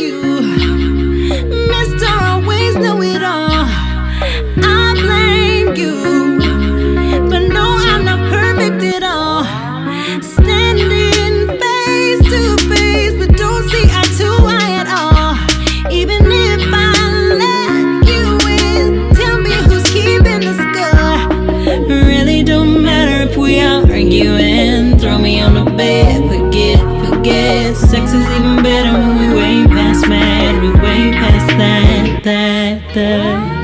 you, Mr. Always It All. I blame you, but no, I'm not perfect at all. Standing face to face, but don't see eye to eye at all. Even if I let you in, tell me who's keeping the score. Really don't matter if we are arguing. Throw me on the bed, forget, forget. Sex is even better. Them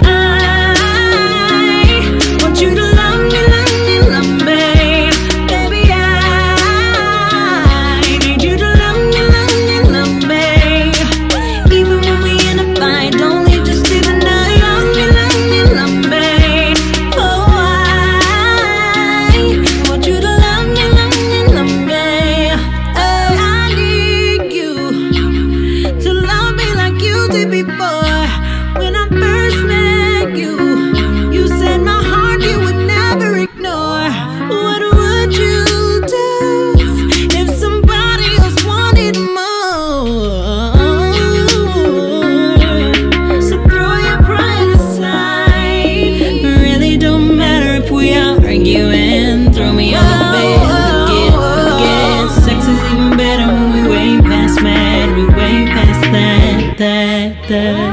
there.